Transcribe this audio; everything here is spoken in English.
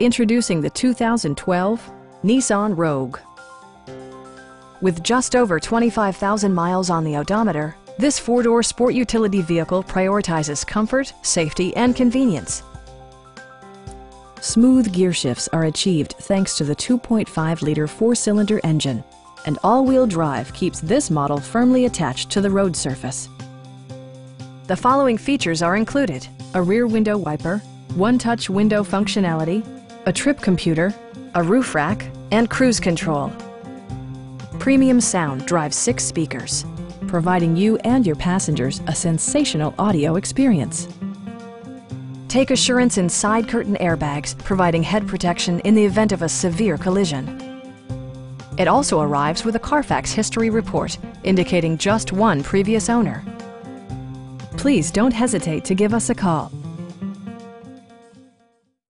Introducing the 2012 Nissan Rogue. With just over 25,000 miles on the odometer, this four-door sport utility vehicle prioritizes comfort, safety, and convenience. Smooth gear shifts are achieved thanks to the 2.5-liter four-cylinder engine, and all-wheel drive keeps this model firmly attached to the road surface. The following features are included. A rear window wiper, one-touch window functionality, a trip computer, a roof rack, and cruise control. Premium sound drives six speakers, providing you and your passengers a sensational audio experience. Take assurance in side curtain airbags, providing head protection in the event of a severe collision. It also arrives with a Carfax history report, indicating just one previous owner. Please don't hesitate to give us a call.